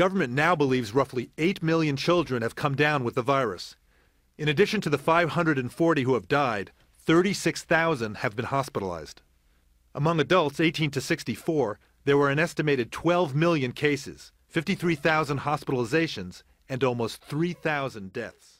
Government now believes roughly 8 million children have come down with the virus. In addition to the 540 who have died, 36,000 have been hospitalized. Among adults 18 to 64, there were an estimated 12 million cases, 53,000 hospitalizations, and almost 3,000 deaths.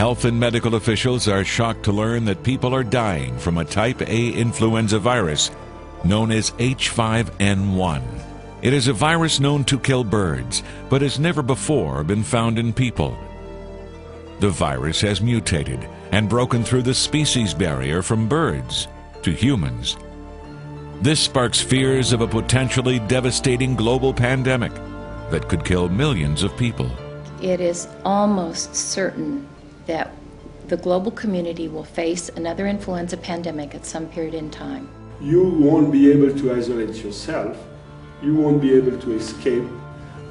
health and medical officials are shocked to learn that people are dying from a type A influenza virus known as H5N1. It is a virus known to kill birds, but has never before been found in people. The virus has mutated and broken through the species barrier from birds to humans. This sparks fears of a potentially devastating global pandemic that could kill millions of people it is almost certain that the global community will face another influenza pandemic at some period in time. You won't be able to isolate yourself. You won't be able to escape.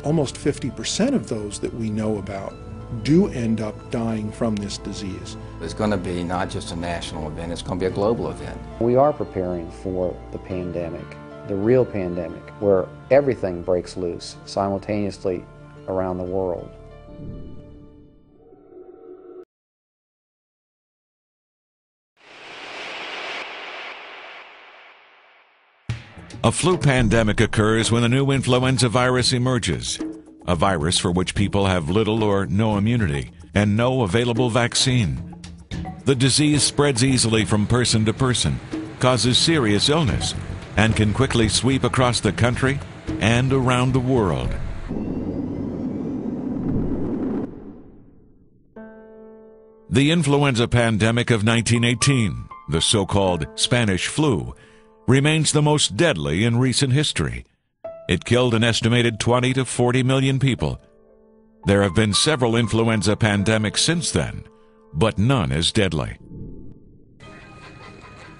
Almost 50% of those that we know about do end up dying from this disease. It's going to be not just a national event, it's going to be a global event. We are preparing for the pandemic, the real pandemic, where everything breaks loose simultaneously around the world. A flu pandemic occurs when a new influenza virus emerges, a virus for which people have little or no immunity and no available vaccine. The disease spreads easily from person to person, causes serious illness, and can quickly sweep across the country and around the world. The influenza pandemic of 1918, the so called Spanish flu, remains the most deadly in recent history. It killed an estimated 20 to 40 million people. There have been several influenza pandemics since then, but none as deadly.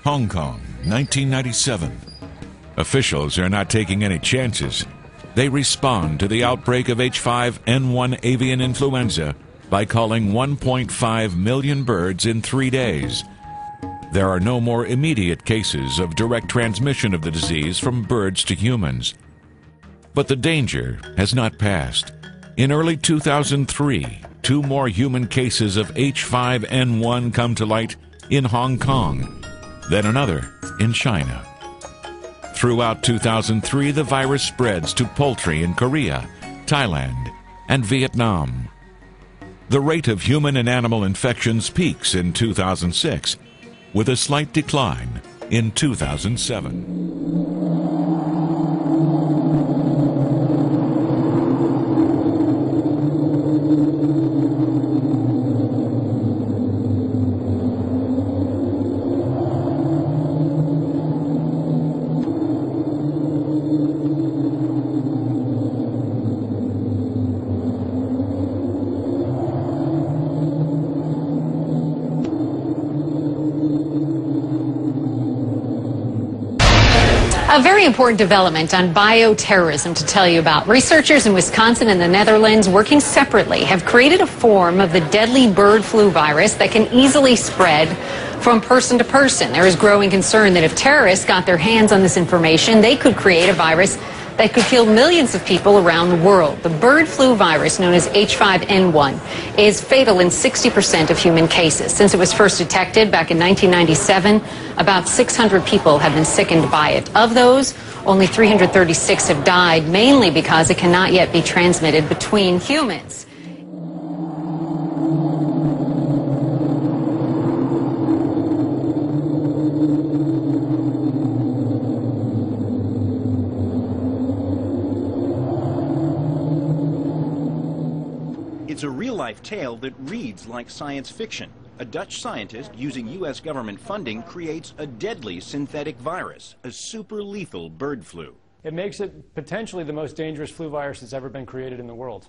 Hong Kong, 1997. Officials are not taking any chances. They respond to the outbreak of H5N1 avian influenza by calling 1.5 million birds in three days there are no more immediate cases of direct transmission of the disease from birds to humans. But the danger has not passed. In early 2003, two more human cases of H5N1 come to light in Hong Kong, then another in China. Throughout 2003, the virus spreads to poultry in Korea, Thailand, and Vietnam. The rate of human and animal infections peaks in 2006 with a slight decline in 2007. A very important development on bioterrorism to tell you about. Researchers in Wisconsin and the Netherlands, working separately, have created a form of the deadly bird flu virus that can easily spread from person to person. There is growing concern that if terrorists got their hands on this information, they could create a virus that could kill millions of people around the world. The bird flu virus, known as H5N1, is fatal in 60% of human cases. Since it was first detected back in 1997, about 600 people have been sickened by it. Of those, only 336 have died, mainly because it cannot yet be transmitted between humans. It's a real life tale that reads like science fiction. A Dutch scientist using U.S. government funding creates a deadly synthetic virus, a super lethal bird flu. It makes it potentially the most dangerous flu virus that's ever been created in the world.